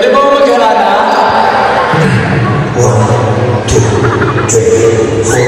Pwede? One, two, three, four.